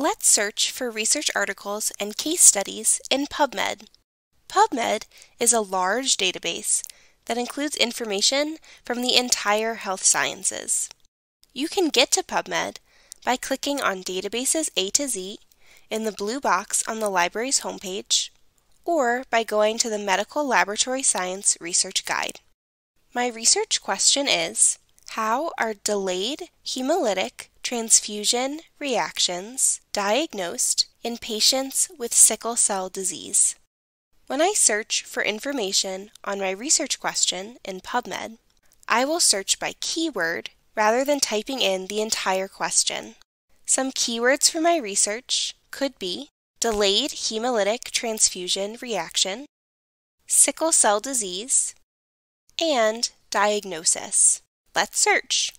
Let's search for research articles and case studies in PubMed. PubMed is a large database that includes information from the entire health sciences. You can get to PubMed by clicking on Databases A to Z in the blue box on the library's homepage, or by going to the Medical Laboratory Science Research Guide. My research question is, how are delayed hemolytic transfusion reactions diagnosed in patients with sickle cell disease? When I search for information on my research question in PubMed, I will search by keyword rather than typing in the entire question. Some keywords for my research could be delayed hemolytic transfusion reaction, sickle cell disease, and diagnosis. Let's search.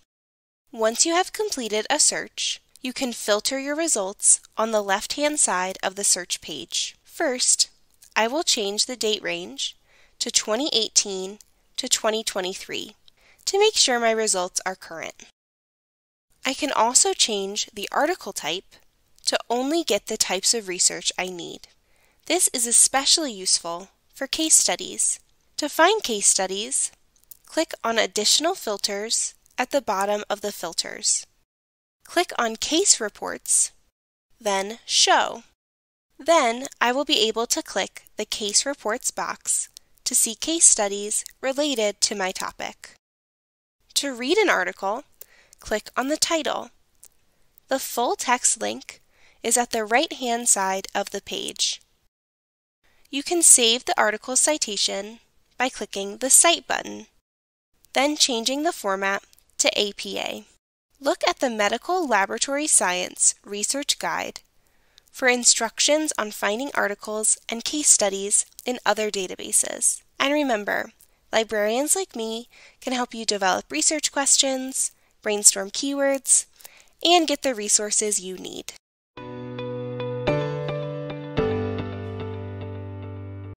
Once you have completed a search, you can filter your results on the left-hand side of the search page. First, I will change the date range to 2018 to 2023 to make sure my results are current. I can also change the article type to only get the types of research I need. This is especially useful for case studies. To find case studies, click on Additional Filters at the bottom of the filters. Click on Case Reports, then Show. Then I will be able to click the Case Reports box to see case studies related to my topic. To read an article, click on the title. The full text link is at the right-hand side of the page. You can save the article citation by clicking the Cite button, then changing the format to APA. Look at the Medical Laboratory Science Research Guide for instructions on finding articles and case studies in other databases. And remember, librarians like me can help you develop research questions, brainstorm keywords, and get the resources you need.